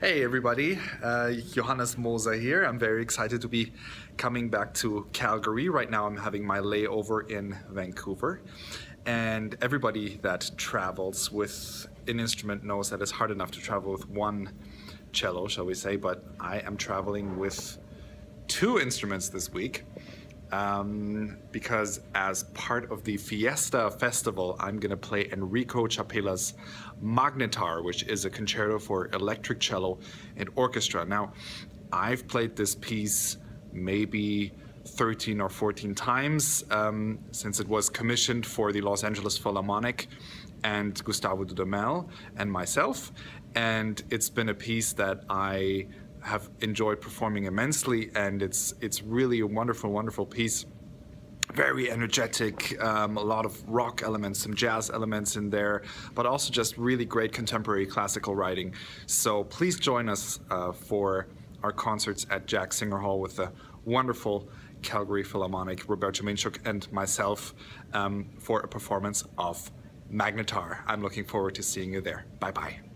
Hey everybody, uh, Johannes Moser here. I'm very excited to be coming back to Calgary. Right now I'm having my layover in Vancouver. And everybody that travels with an instrument knows that it's hard enough to travel with one cello, shall we say, but I am traveling with two instruments this week um, because as part of the Fiesta Festival, I'm going to play Enrico Chapela's Magnetar, which is a concerto for electric cello and orchestra. Now, I've played this piece maybe 13 or 14 times um, since it was commissioned for the Los Angeles Philharmonic and Gustavo Dudamel and myself. And it's been a piece that I have enjoyed performing immensely, and it's it's really a wonderful, wonderful piece. Very energetic, um, a lot of rock elements, some jazz elements in there, but also just really great contemporary classical writing. So please join us uh, for our concerts at Jack Singer Hall with the wonderful Calgary Philharmonic, Roberto Minczuk, and myself um, for a performance of Magnetar. I'm looking forward to seeing you there. Bye bye.